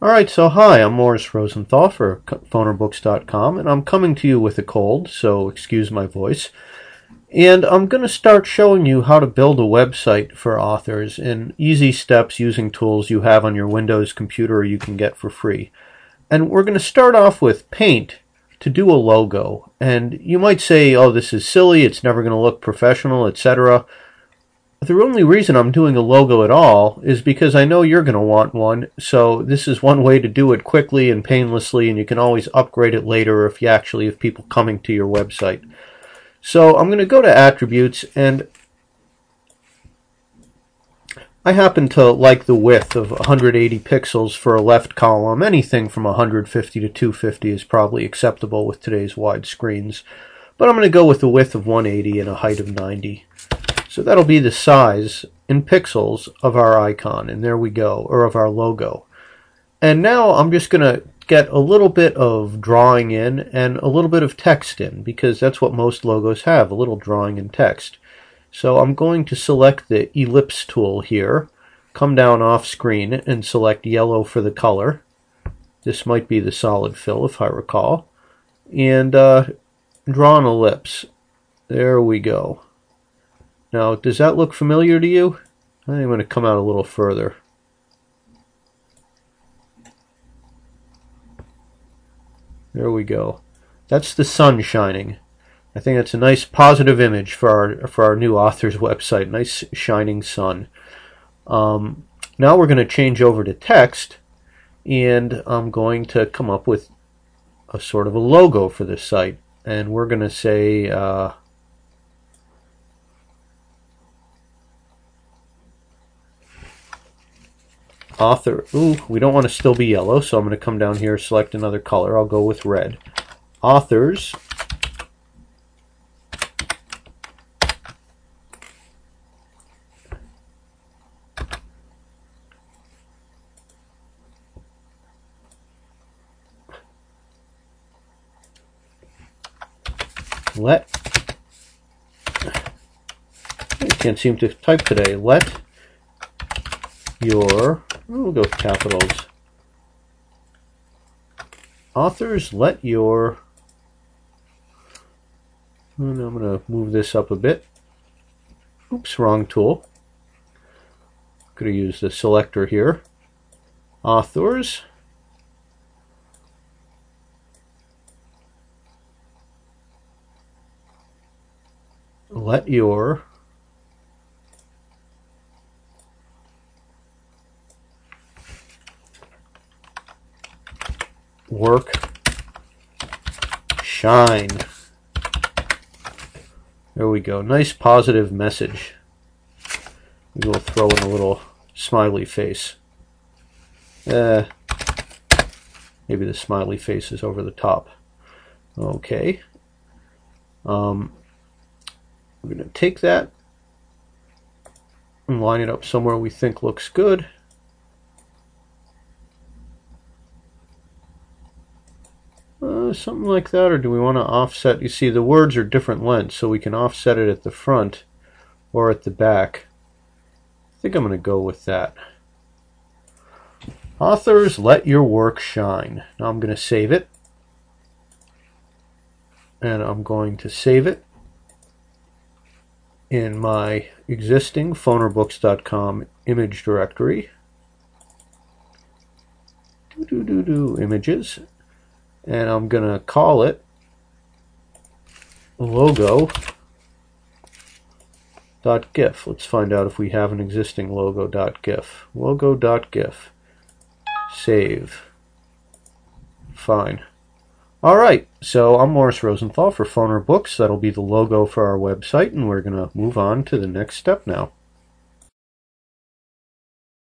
Alright, so hi, I'm Morris Rosenthal for fonerbooks.com, and I'm coming to you with a cold, so excuse my voice. And I'm going to start showing you how to build a website for authors in easy steps using tools you have on your Windows computer or you can get for free. And we're going to start off with Paint to do a logo. And you might say, oh, this is silly, it's never going to look professional, etc. The only reason I'm doing a logo at all is because I know you're going to want one, so this is one way to do it quickly and painlessly, and you can always upgrade it later if you actually have people coming to your website. So I'm going to go to Attributes, and I happen to like the width of 180 pixels for a left column. Anything from 150 to 250 is probably acceptable with today's wide screens. But I'm going to go with a width of 180 and a height of 90. So that'll be the size in pixels of our icon, and there we go, or of our logo. And now I'm just going to get a little bit of drawing in and a little bit of text in, because that's what most logos have, a little drawing and text. So I'm going to select the ellipse tool here, come down off screen and select yellow for the color. This might be the solid fill if I recall. And uh, draw an ellipse. There we go. Now, does that look familiar to you? I think I'm going to come out a little further. There we go. That's the sun shining. I think that's a nice positive image for our for our new author's website. Nice shining sun. Um, now we're going to change over to text, and I'm going to come up with a sort of a logo for this site, and we're going to say. Uh, author, ooh, we don't want to still be yellow, so I'm going to come down here, select another color. I'll go with red. Authors. Let I can't seem to type today. Let your We'll go with capitals. Authors, let your... And I'm going to move this up a bit. Oops, wrong tool. Could have used the selector here. Authors. Let your work, shine. There we go. Nice positive message. We'll throw in a little smiley face. Uh, maybe the smiley face is over the top. Okay. Um, we're going to take that and line it up somewhere we think looks good. Uh, something like that, or do we want to offset? You see, the words are different lengths, so we can offset it at the front or at the back. I think I'm going to go with that. Authors, let your work shine. Now I'm going to save it. And I'm going to save it in my existing fonerbooks.com image directory. Do do do do images and I'm going to call it logo dot gif. Let's find out if we have an existing logo dot gif. Logo dot gif. Save. Fine. Alright, so I'm Morris Rosenthal for Foner Books. That'll be the logo for our website, and we're going to move on to the next step now.